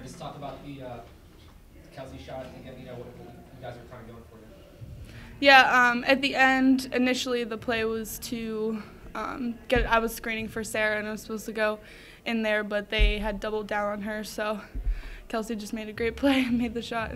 know, just talk about the uh, Kelsey shot and again. You know, what, what you guys are trying going for there. Yeah, um, at the end, initially the play was to um, get. I was screening for Sarah, and I was supposed to go in there, but they had doubled down on her, so Kelsey just made a great play and made the shot.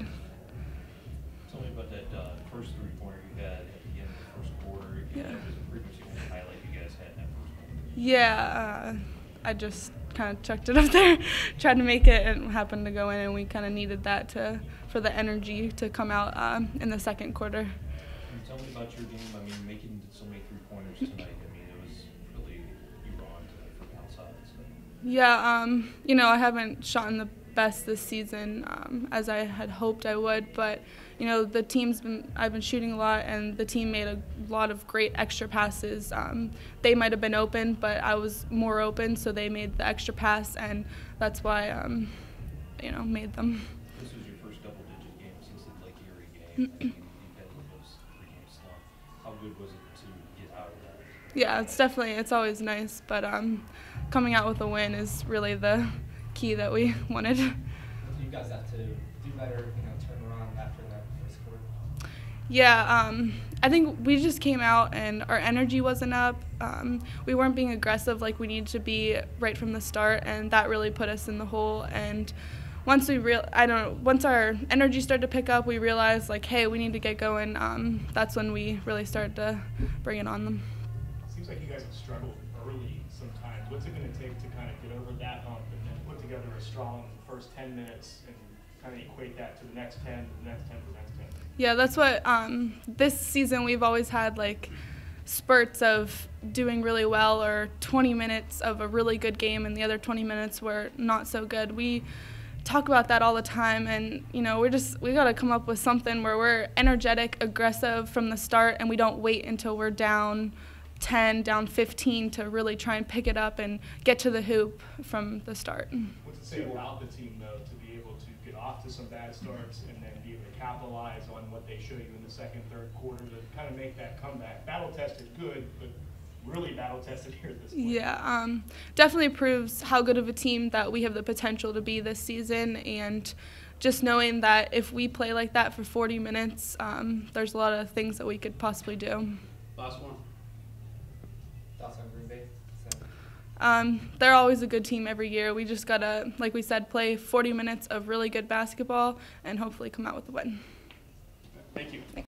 Tell me about that uh, first three pointer you had at the end of the first quarter. If you Yeah. know, was pretty much the only highlight you guys had in that first quarter. Yeah, uh, I just kind of chucked it up there, tried to make it, and happened to go in, and we kind of needed that to for the energy to come out um, in the second quarter. Can you tell me about your game? I mean, making so many three pointers tonight. I mean, it was really you were on to from outside. So. Yeah, um, you know, I haven't shot in the best this season um, as I had hoped I would, but you know, the team's been I've been shooting a lot, and the team made a lot of great extra passes. Um, they might have been open, but I was more open, so they made the extra pass, and that's why um, you know made them. This was your first double-digit game since the Lake Erie game. I mean, you've had those three-game slump. How good was it to get out of that? Yeah, it's definitely it's always nice, but um, coming out with a win is really the key that we wanted. You guys have to do better? You know, turn around after that first quarter. Yeah, um, I think we just came out and our energy wasn't up. Um, we weren't being aggressive like we needed to be right from the start, and that really put us in the hole. And once we real, I don't know, once our energy started to pick up, we realized like, hey, we need to get going. Um, that's when we really started to bring it on them. Seems like you guys have struggled early sometimes. What's it going to take to kind of get over that hump and then put together a strong first 10 minutes and kind of equate that to the next 10, to the next 10, to the next 10? Yeah, that's what um, this season we've always had like spurts of doing really well or 20 minutes of a really good game and the other 20 minutes were not so good. We talk about that all the time and you know we're just we got to come up with something where we're energetic aggressive from the start and we don't wait until we're down 10 down 15 to really try and pick it up and get to the hoop from the start What's it say about the team, though, to be able to get off to some bad starts and then be able to capitalize on what they show you in the second, third quarter to kind of make that comeback? Battle tested good, but really battle tested here at this point. Yeah, um, definitely proves how good of a team that we have the potential to be this season, and just knowing that if we play like that for 40 minutes, um, there's a lot of things that we could possibly do. Last one. Thoughts on Green Bay? Um, they're always a good team every year. We just gotta, like we said, play 40 minutes of really good basketball and hopefully come out with a win. Thank you.